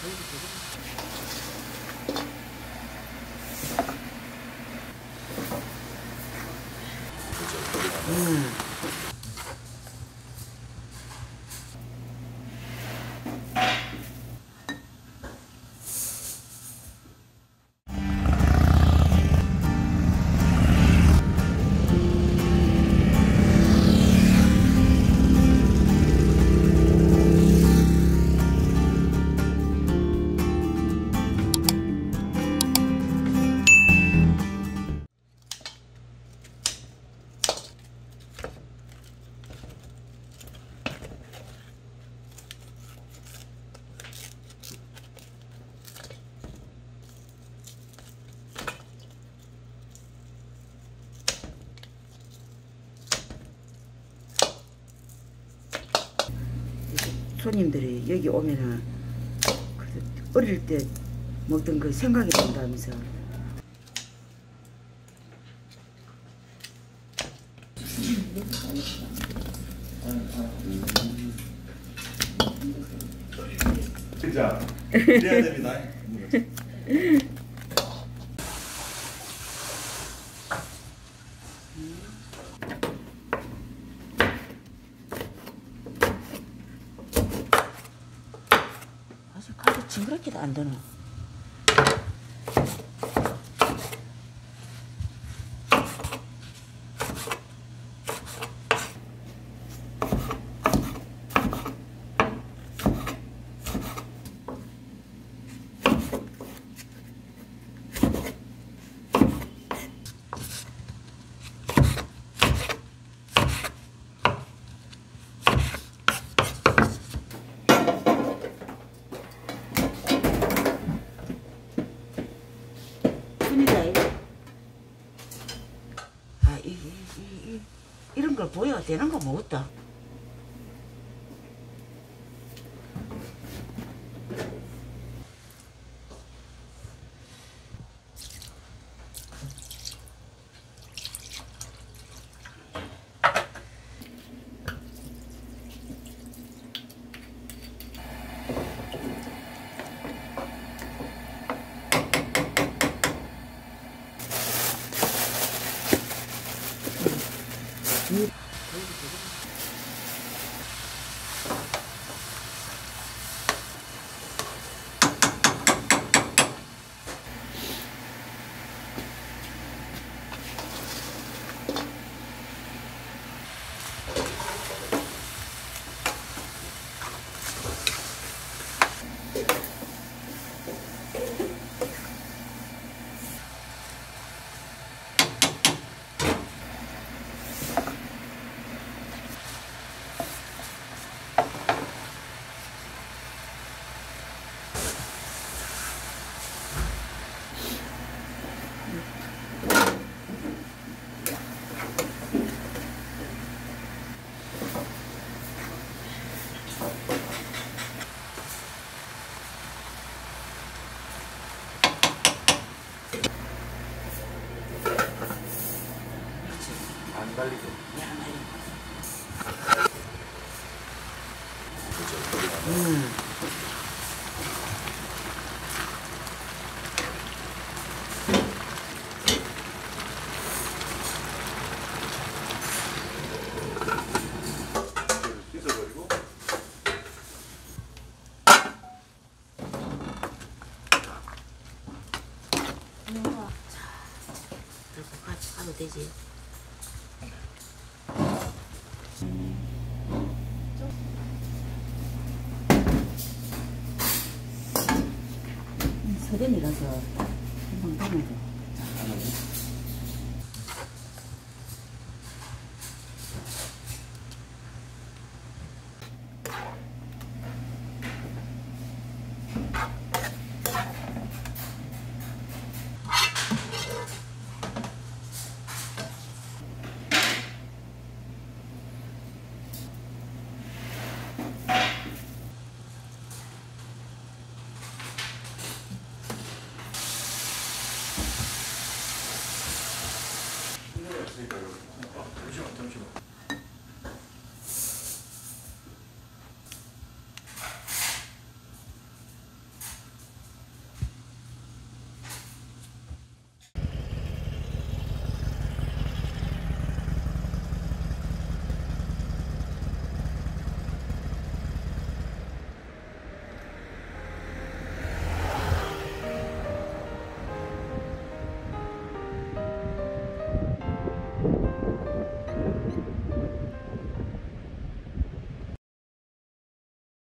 그래도 계속 손님들이 여기 오면은 어릴 때 먹던 그 생각이 난다면서 진짜 이래야 됩니다. 아주 가도 징그럽게도 안 되나 이, 이, 이, 이, 이 런 걸 보여 되는 거 먹었다 안 음. 그리고 같이 가도 되지 서점이라서 금방 담아줘